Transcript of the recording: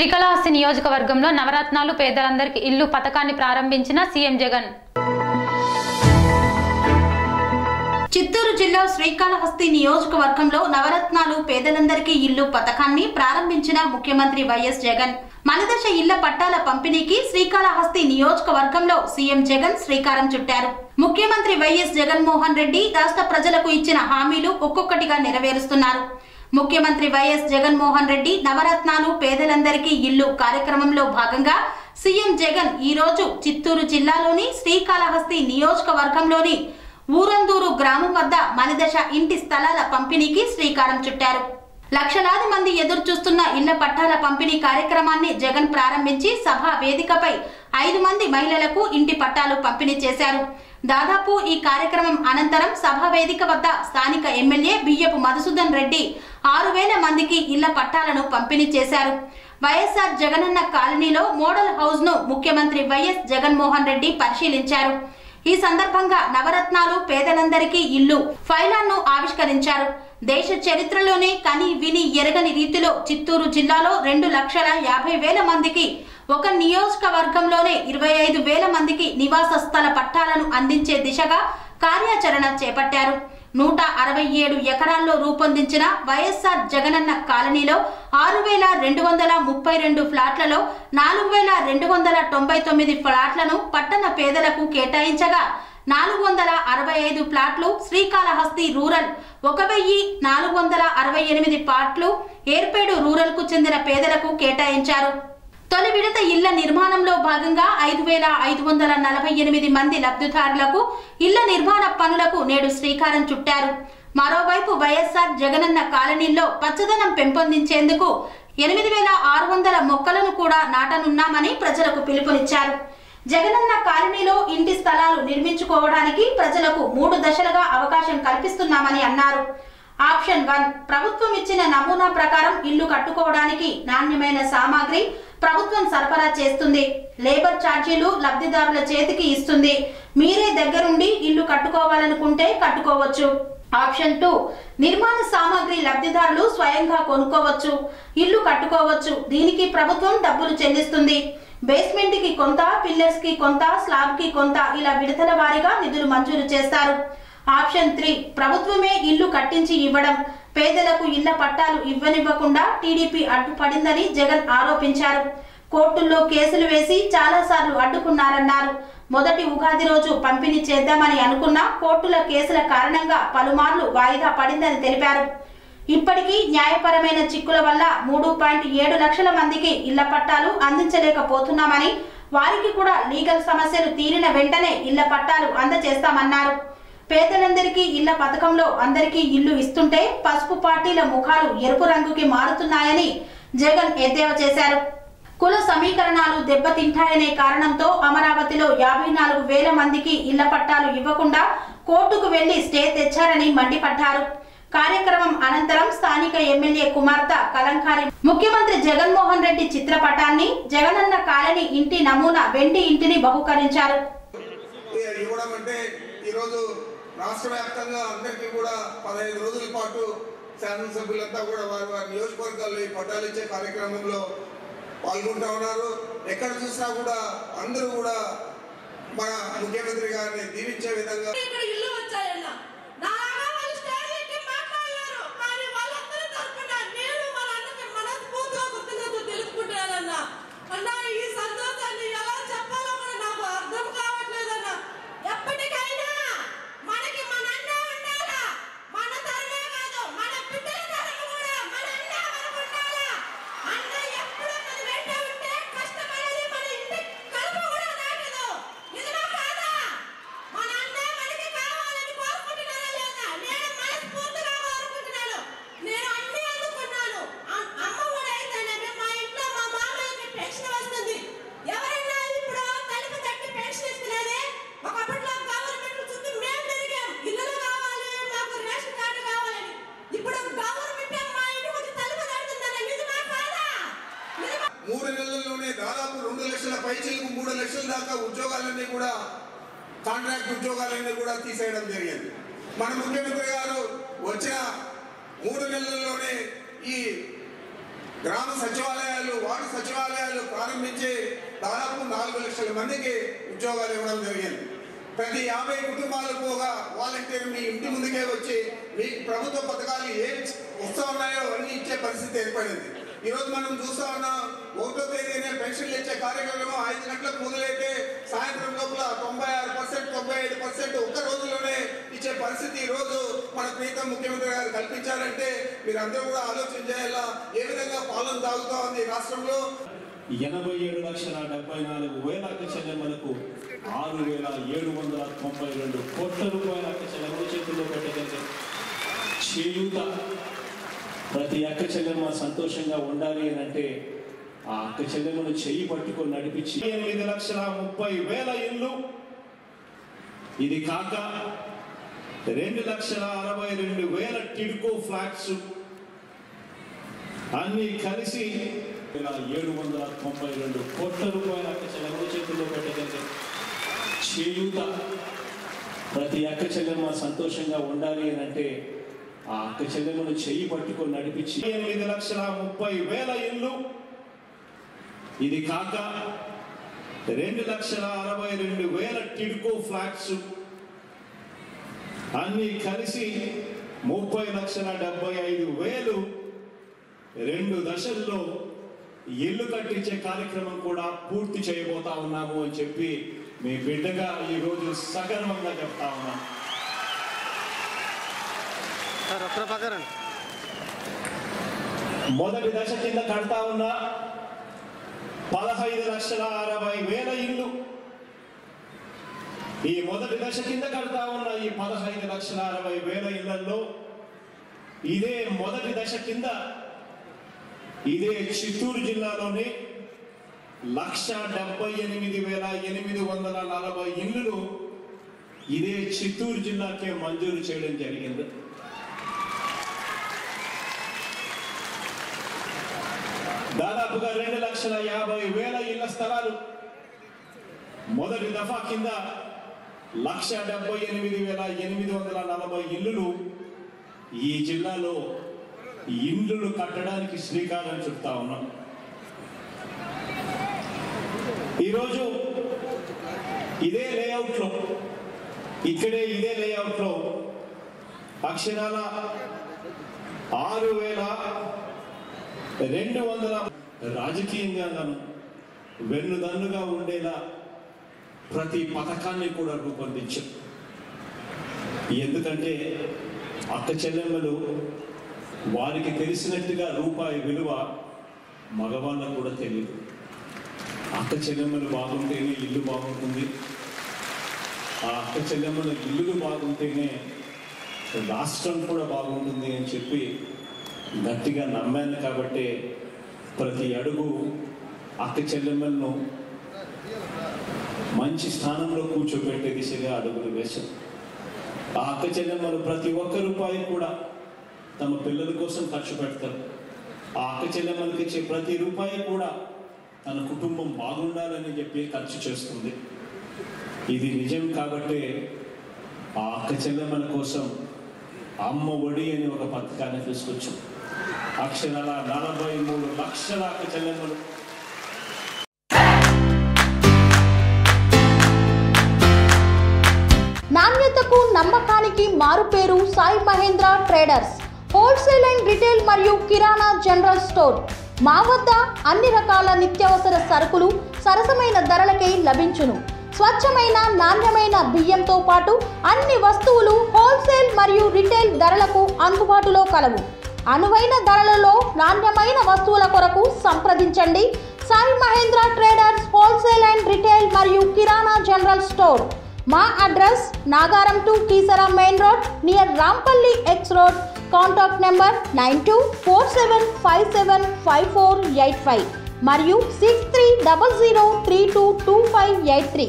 శ్రీకాళహస్తి నియోజకవర్గంలో నవరత్నాలు పేదలందరికీ ఇల్లు పథకాన్ని ప్రారంభించిన సీఎం జగన్. చిత్తూరు జిల్లా శ్రీకాళహస్తి నియోజకవర్గంలో నవరత్నాలు పేదలందరికీ ఇల్లు పథకాన్ని ప్రారంభించిన ముఖ్యమంత్రి వైఎస్ జగన్. మనదశ ఇళ్ళ పట్టాల పంపిణీకి శ్రీకాళహస్తి నియోజకవర్గంలో సీఎం జగన్ శ్రీకారం చుట్టారు. ముఖ్యమంత్రి వైఎస్ జగన్మోహన్ రెడ్డి రాష్ట్ర ప్రజలకు ఇచ్చిన హామీలు ఒక్కొక్కటిగా నెరవేరుస్తున్నారు. ముఖ్యమంత్రి వైఎస్ జగన్మోహన్ రెడ్డి నవరత్నాలు పేదలందరికీ ఇల్లు కార్యక్రమంలో భాగంగా సీఎం జగన్ ఈరోజు చిత్తూరు జిల్లాలోని శ్రీకాళహస్తి నియోజకవర్గంలోని ఊరందూరు గ్రామం వద్ద మలిదశ ఇంటి స్థలాల పంపిణీకి శ్రీకారం చుట్టారు. లక్షలాది మంది ఎదురు చూస్తున్న ఇళ్ళ పట్టాల పంపిణీ కార్యక్రమాన్ని జగన్ ప్రారంభించి సభా వేదికపై ఐదు మంది మహిళలకు ఇంటి పట్టాలు పంపిణీ చేశారు. దాదాపు ఈ కార్యక్రమం అనంతరం సభా వేదిక వద్ద స్థానిక ఎమ్మెల్యే బియ్యపు మధుసూదన్ రెడ్డి ఆరు వేల మందికి ఇళ్ళ పట్టాలను పంపిణీ చేశారు. వైఎస్ఆర్ జగనన్న కాలనీలో మోడల్ హౌస్ను ముఖ్యమంత్రి వైఎస్ జగన్మోహన్ రెడ్డి పరిశీలించారు. ఈ సందర్భంగా నవరత్నాలు పేదలందరికీ ఇల్లు ఫైలాన్ను ఆవిష్కరించారు. దేశ చరిత్రలోనే కని విని ఎరగని రీతిలో చిత్తూరు జిల్లాలో రెండు లక్షల యాభై వేల మందికి ఒక నియోజకవర్గంలోనే ఇరవై ఐదు వేల మందికి నివాస స్థల పట్టాలను అందించే దిశగా కార్యాచరణ చేపట్టారు. నూట అరవై ఏడు ఎకరాల్లో రూపొందించిన వైఎస్ఆర్ జగనన్న కాలనీలో ఆరు వేల రెండు వందల ముప్పై రెండు ఫ్లాట్లలో నాలుగు వేల రెండు వందల తొంభై తొమ్మిది ఫ్లాట్లను పట్టణ పేదలకు కేటాయించగా నాలుగు వందల అరవై ఐదు ప్లాట్లు శ్రీకాళహస్తి రూరల్ ఒక వెయ్యి నాలుగు వందల అరవై ఎనిమిది ప్లాట్లు ఏర్పేడు రూరల్కు చెందిన పేదలకు కేటాయించారు. తొలి విడత ఇళ్ళ నిర్మాణంలో భాగంగా ఐదు వేల ఐదు వందల నలభై ఎనిమిది మంది లబ్ధిదారులకు ఇళ్ళ నిర్మాణ పనులకు నేడు శ్రీకారం చుట్టారు. మరోవైపు వైఎస్ఆర్ జగనన్న కాలనీల్లో పచ్చదనం పెంపొందించేందుకు ఎనిమిది వేల ఆరు వందల మొక్కలను కూడా నాటనున్నామని ప్రజలకు పిలుపునిచ్చారు. జగనన్న కాలనీలో ఇంటి స్థలాలు నిర్మించుకోవడానికి ప్రజలకు మూడు దశలుగా అవకాశం కల్పిస్తున్నామని అన్నారు. ఆప్షన్ వన్ ప్రభుత్వం ఇచ్చిన నమూనా ప్రకారం ఇల్లు కట్టుకోవడానికి నాణ్యమైన సామాగ్రి ప్రభుత్వం సరఫరా చేస్తుంది. లేబర్ ఛార్జీలు లబ్ధిదారుల చేతికి ఇస్తుంది. మీరే దగ్గరుండి ఇల్లు కట్టుకోవాలనుకుంటే కట్టుకోవచ్చు. ఆప్షన్ టూ నిర్మాణ సామాగ్రి లబ్ధిదారులు స్వయంగా కొనుక్కోవచ్చు. ఇల్లు కట్టుకోవచ్చు. దీనికి ప్రభుత్వం డబ్బులు చెల్లిస్తుంది. బేస్మెంట్కి కొంత పిల్లర్స్కి కొంత స్లాబ్కి కొంత ఇలా విడతల వారీగా నిధులు మంజూరు చేస్తారు. ఆప్షన్ త్రీ ప్రభుత్వమే ఇల్లు కట్టించి ఇవ్వడం. పేదలకు ఇళ్ళ పట్టాలు ఇవ్వనివ్వకుండా టీడీపీ అడ్డుపడిందని జగన్ ఆరోపించారు. కోర్టుల్లో కేసులు వేసి చాలాసార్లు అడ్డుకున్నారన్నారు. మొదటి ఉగాది రోజు పంపిణీ చేద్దామని అనుకున్న కోర్టుల కేసుల కారణంగా పలుమార్లు వాయిదా పడిందని తెలిపారు. ఇప్పటికీ న్యాయపరమైన చిక్కుల వల్ల మూడు పాయింట్ ఏడు లక్షల మందికి ఇళ్ళ పట్టాలు అందించలేకపోతున్నామని వారికి కూడా లీగల్ సమస్యలు తీరిన వెంటనే ఇళ్ళ పట్టాలు అందజేస్తామన్నారు. పేదలందరికీ ఇళ్ళ పథకంలో అందరికీ ఇల్లు ఇస్తుంటే పసుపు పార్టీల ముఖాలు ఎరుపు రంగుకి మారుతున్నాయని జగన్ ఎద్దేవా చేశారు. కుల సమీకరణాలు దెబ్బతింటాయనే కారణంతో అమరావతిలో యాభై నాలుగు వేల మందికి ఇళ్ళ పట్టాలు ఇవ్వకుండా కోర్టుకు వెళ్ళి స్టే తెచ్చారని మండిపడ్డారు. కార్యక్రమం అనంతరం స్థానిక ఎమ్మెల్యే కుమార్తె కలంకారి ముఖ్యమంత్రి జగన్మోహన్ రెడ్డి చిత్రపటాన్ని జగనన్న కాలనీ ఇంటి నమూనా వెండి ఇంటిని బహుకరించారు. ఈరోజు రాష్ట్ర వ్యాప్తంగా అందరికీ కూడా పదహైదు రోజుల పాటు శాసనసభ్యులంతా కూడా వారి వారి నియోజకవర్గాల్లో ఈ పట్టాలు ఇచ్చే కార్యక్రమంలో పాల్గొంటూ ఉన్నారు. ఎక్కడ చూసినా కూడా అందరూ కూడా మన ముఖ్యమంత్రి గారిని దీవించే విధంగా మూడు నెలల్లోనే దాదాపు రెండు లక్షల పైచీలకు మూడు లక్షల దాకా ఉద్యోగాలన్నీ కూడా కాంట్రాక్ట్ ఉద్యోగాలన్నీ కూడా తీసేయడం జరిగింది. మన ముఖ్యమంత్రి గారు వచ్చిన మూడు నెలల్లోనే ఈ గ్రామ సచివాలయాలు వార్డు సచివాలయాలు ప్రారంభించి దాదాపు నాలుగు లక్షల మందికి ఉద్యోగాలు ఇవ్వడం జరిగింది. ప్రతి యాభై కుటుంబాలకు ఒక వాలంటీర్ మీ ఇంటి ముందుకే వచ్చి మీకు ప్రభుత్వ పథకాలు ఏం వస్తూ ఉన్నాయో అన్ని ఇచ్చే పరిస్థితి ఏర్పడింది. ఈరోజు మనం చూస్తూ ఉన్నాం ఒకటో తేదీనే పెన్షన్లు ఇచ్చే కార్యక్రమం ఐదు గంటలకు మొదలైతే సాయంత్రం లోపల తొంభై ఆరు పర్సెంట్ తొంభై ఐదు పర్సెంట్ ఒక్క రోజులోనే ఇచ్చే పరిస్థితి ఈ రోజు మన ప్రీతం ముఖ్యమంత్రి గారు కల్పించారంటే మీరందరూ కూడా ఆలోచన చేయాలా? ఏ విధంగా పాలన సాగుతా ఉంది రాష్ట్రంలో? ఎనభై ఏడు లక్షల డెబ్బై నాలుగు వేల అక్క ఆరు వేల ఏడు వందల తొంభై రెండు కోట్ల రూపాయల అక్క చేతుల్లో పెట్టగలిగారు. చేయూత ప్రతి అక్క చెల్లెమ్మ సంతోషంగా ఉండాలి అని అంటే ఆ అక్క చెల్లెమ్మను చెయ్యి పట్టుకొని నడిపించి ఎనిమిది లక్షల ముప్పై వేల ఇల్లు. ఇది కాక రెండు లక్షల అరవై రెండు వేల టిడ్కో ఫ్లాట్స్. అన్ని కలిసి ఇలా ఏడు వందల తొంభై రెండు కోట్ల రూపాయల అక్క చెల్లెమ్మ చేతుల్లో పెట్టగలిగే. చేయూత ప్రతి అక్క చెల్లెమ్మ సంతోషంగా ఉండాలి అని అంటే ఆ అక్క చెల్లెమ్మను చెయ్యి పట్టుకొని నడిపించి ఎనిమిది లక్షల ముప్పై వేల ఇల్లు. ఇది కాక రెండు లక్షల అరవై రెండు వేల టిడ్కో ఫ్లాట్స్. అన్ని కలిసి ముప్పై లక్షల డెబ్బై ఐదు వేలు. రెండు దశల్లో ఇల్లు కట్టించే కార్యక్రమం కూడా పూర్తి చేయబోతా ఉన్నాము అని చెప్పి మీ బిడ్డగా ఈరోజు సగర్వంగా చెప్తా ఉన్నాను మొదటి దశ కింద కడతా ఉన్న పదహైదు లక్షల అరవై వేల ఇల్లు. ఈ మొదటి దశ కింద కడతా ఉన్న ఈ పదహైదు లక్షల అరవై వేల ఇళ్ళలో ఇదే మొదటి దశ కింద ఇదే చిత్తూరు జిల్లాలోని లక్ష డెబ్బై ఎనిమిది వేల ఎనిమిది వందల నలభై ఇల్లులు ఇదే చిత్తూరు జిల్లాకే మంజూరు చేయడం జరిగింది. దాదాపుగా రెండు లక్షల యాభై వేల ఇళ్ళ స్థలాలు. మొదటి దఫా కింద లక్ష డెబ్బై ఎనిమిది వేల ఎనిమిది వందల నలభై ఇల్లులు ఈ జిల్లాలో ఇండ్లు కట్టడానికి శ్రీకారం చుడతా ఉన్నాం. ఈరోజు ఇదే లేఅవుట్లో ఇక్కడే ఇదే లేఅవుట్లో అక్షరాల ఆరు వేల రెండు వందల రాజకీయంగా నన్ను వెన్నుదన్నుగా ఉండేలా ప్రతి పథకాన్ని కూడా రూపొందించారు ఎందుకంటే అక్క చెల్లెమ్మలు వారికి తెలిసినట్టుగా రూపాయి విలువ మగవాళ్ళకు కూడా తెలియదు అక్క చెల్లెమ్మలు బాగుంటేనే ఇల్లు బాగుంటుంది. ఆ అక్క చెల్లెమ్మల ఇల్లులు బాగుంటేనే రాష్ట్రం కూడా బాగుంటుంది అని చెప్పి గట్టిగా నమ్మాను కాబట్టి ప్రతి అడుగు అక్క చెల్లెమ్మలను మంచి స్థానంలో కూర్చోబెట్టే దిశగా అడుగులు వేశాం ఆ అక్క చెల్లెమ్మలు ప్రతి ఒక్క రూపాయి కూడా తమ పిల్లల కోసం ఖర్చు పెడతారు. ఆ అక్క చెల్లెమ్మలకి ఇచ్చే ప్రతి రూపాయి కూడా తన కుటుంబం బాగుండాలని చెప్పి ఖర్చు చేస్తుంది. ఇది నిజం కాబట్టే ఆ అక్క చెల్లెమ్మల కోసం అమ్మ ఒడి అని ఒక పథకాన్ని తీసుకొచ్చాం అక్షరాల నలభై మూడు లక్షల చెల్లెమ్మలు. నాణ్యతకు నమ్మకానికి మారుపేరు Sai Mahendra traders. Wholesale and retail మరియు కిరాణా జనరల్ స్టోర్. మా వద్ద అన్ని రకాల నిత్యావసర సరుకులు సరసమైన ధరలకే లభించును. స్వచ్ఛమైన నాణ్యమైన బియ్యంతో పాటు అన్ని వస్తువులు హోల్సేల్ మరియు రిటైల్ ధరలకు అందుబాటులో కలవు. అనువైన ధరలలో నాణ్యమైన వస్తువుల కొరకు సంప్రదించండి. Sai Mahendra traders wholesale and retail మరియు కిరాణా జనరల్ స్టోర్. మా address Nagaram to Keesara main road near Rampalli X road. Contact number nine two four seven five seven five four eight five మరియు six three double zero three two two five eight three.